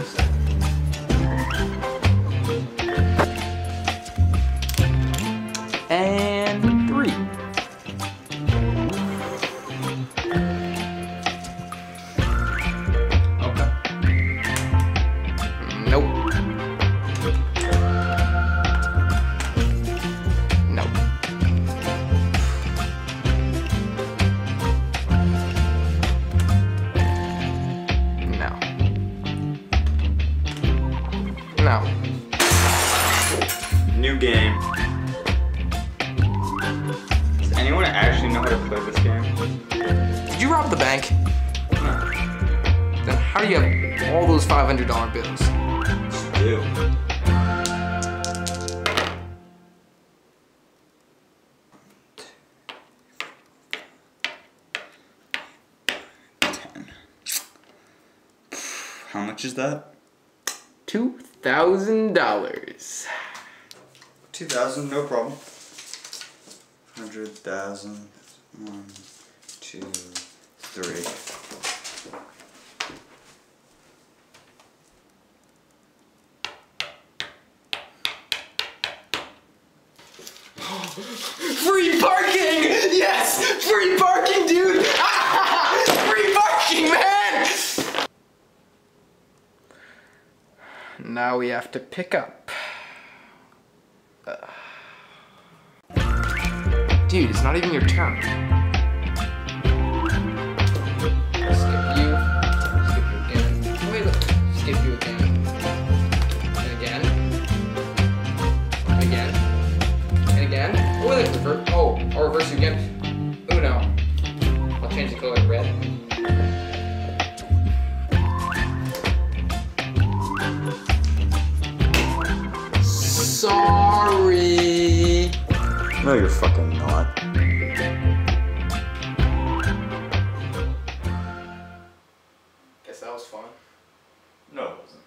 Christ. No. New game. Does anyone actually know how to play this game? Did you rob the bank? No. Then how do you have all those $500 bills? Ew. Ten. How much is that? $2,000. Two thousand, no problem. Hundred thousand. One, two, three. Free parking! Yes! Free parking, dude! Free parking, man! Now we have to pick up. Uh. Dude, it's not even your turn. Skip you. Skip you again. Wait, look. Skip you again. And again. And again. And again. Oh, wait, look, reverse. Oh, I'll reverse you again. Oh no. I'll change the color to red. No, you're fucking not. Guess that was fun. No, it wasn't.